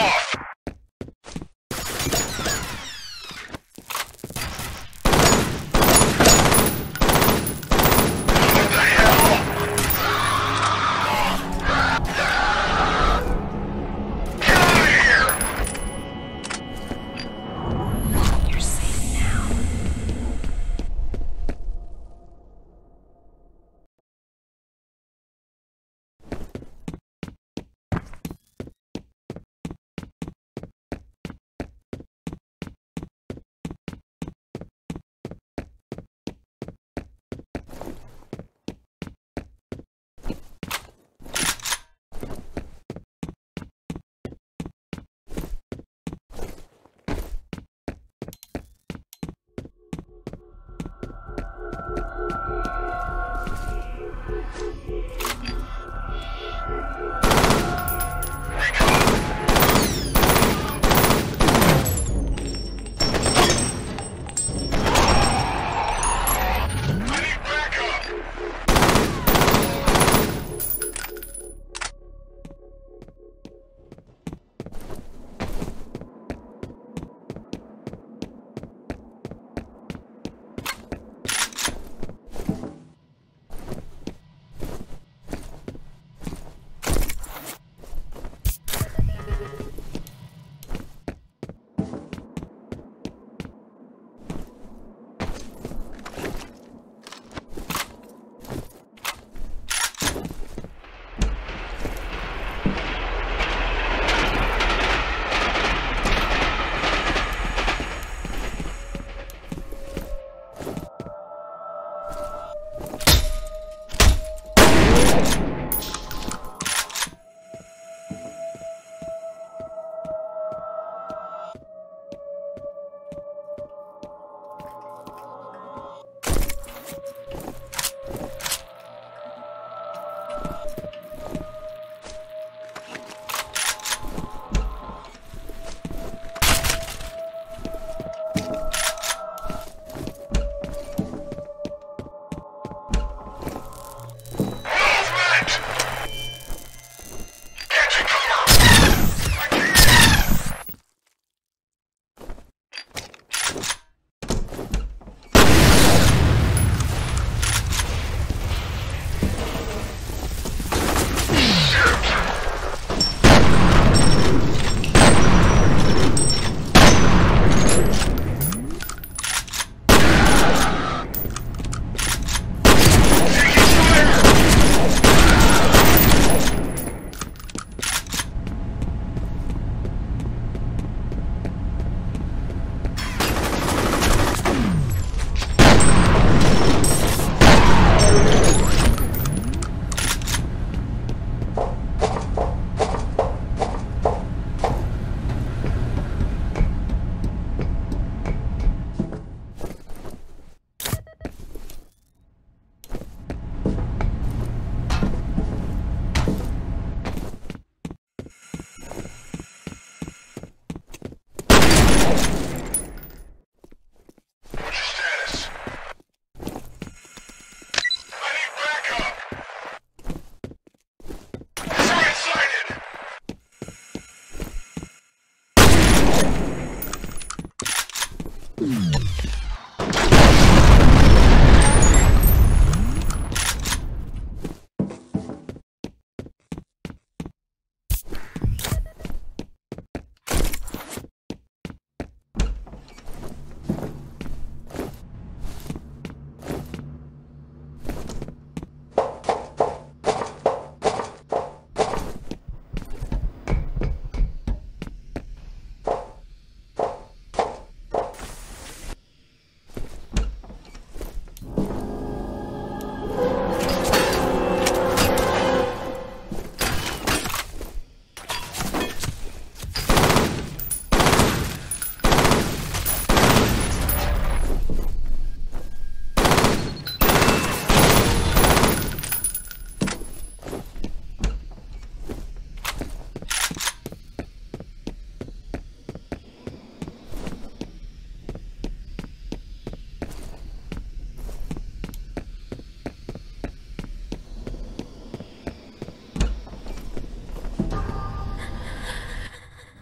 off!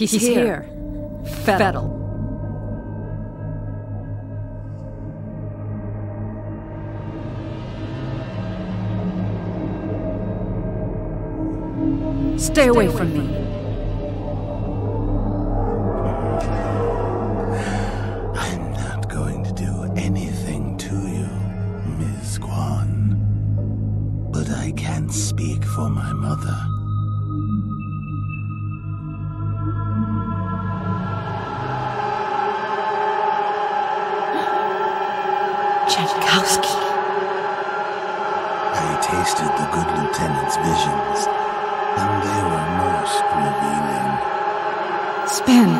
He's, He's here. here. Fettel. Stay, Stay away, away from me. me. its visions, and they were most revealing. Spin.